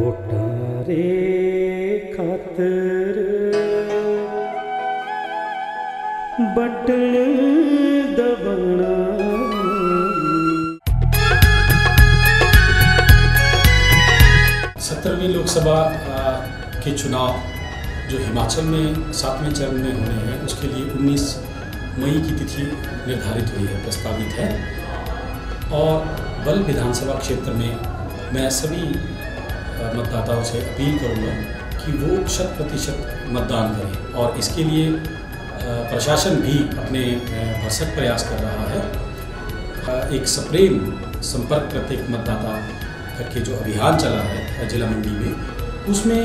थारे खातर। बटन सत्तरवीं लोकसभा के चुनाव जो हिमाचल में सातवें चरण में होने हैं, उसके लिए 19 मई की तिथि निर्धारित हुई है, प्रस्तावित है। और बल विधानसभा क्षेत्र में मैं सभी मतदाताओं से अपील करूँगा कि वो शत प्रतिशत मतदान करें और इसके लिए प्रशासन भी अपने भरसक प्रयास कर रहा है। एक सप्रेम संपर्क प्रत्येक मतदाता करके जो अभियान चला है जिला मंडी में, उसमें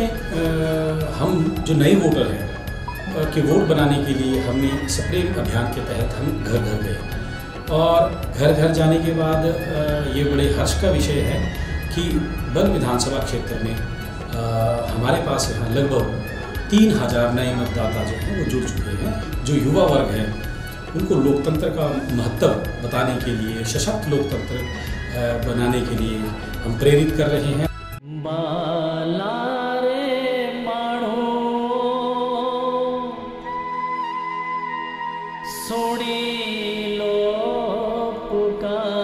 हम जो नए वोटर हैं के वोट बनाने के लिए हमने सप्रेम अभियान के तहत हम घर घर गए। और घर घर जाने के बाद ये बड़े हर्ष का विषय है कि बल विधानसभा क्षेत्र में हमारे पास यहाँ लगभग तीन हज़ार नए मतदाता जो हैं, वो जुड़ चुके हैं, जो युवा वर्ग है, उनको लोकतंत्र का महत्व बताने के लिए, सशक्त लोकतंत्र बनाने के लिए हम प्रेरित कर रहे हैं। सुनी लो पुकार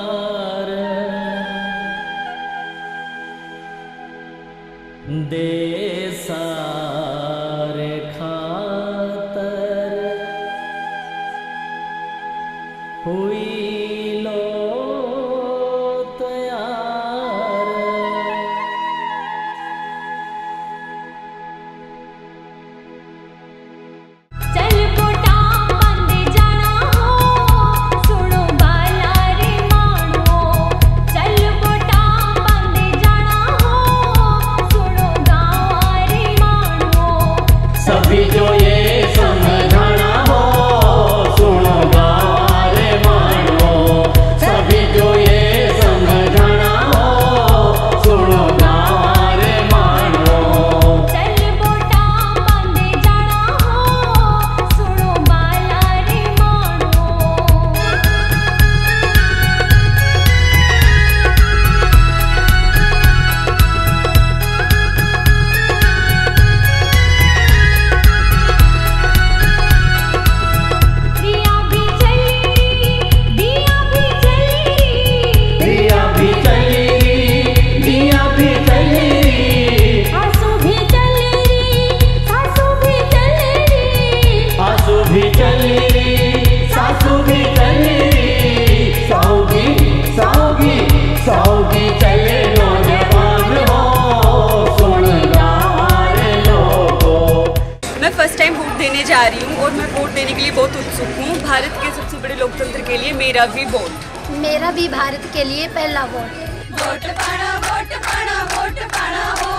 देने के लिए बहुत उत्सुक हूँ। भारत के सबसे बड़े लोकतंत्र के लिए मेरा भी वोट मेरा भी भारत के लिए पहला वोट वोट पाना वोट पाना वोट पाना हो।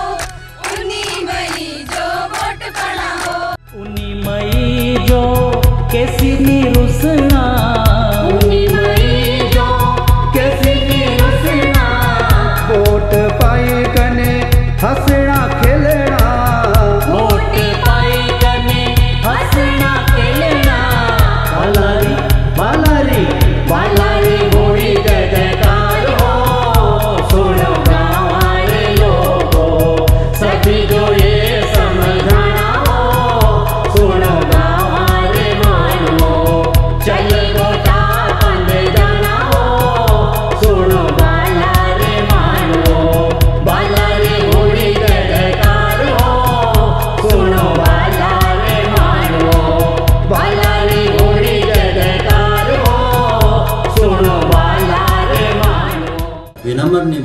उन्हीं मई जो वोट पाना हो। उन्नी मई जो कैसी नी रुसना। उन्हीं मई जो कैसी नी वोट पाई कने हंसना।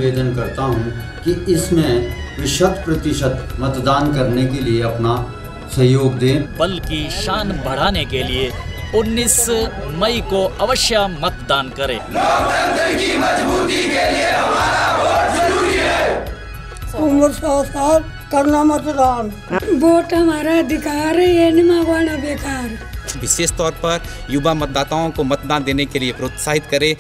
निवेदन करता हूँ कि इसमें शत प्रतिशत मतदान करने के लिए अपना सहयोग दें। बल की शान बढ़ाने के लिए 19 मई को अवश्य मतदान करें। की मजबूती के लिए हमारा वोट ज़रूरी है उम्र सौ साल करना मतदान। वोट हमारा अधिकार है ये नहीं मांगवाना बेकार विशेष तौर पर युवा मतदाताओं को मतदान देने के लिए प्रोत्साहित करें।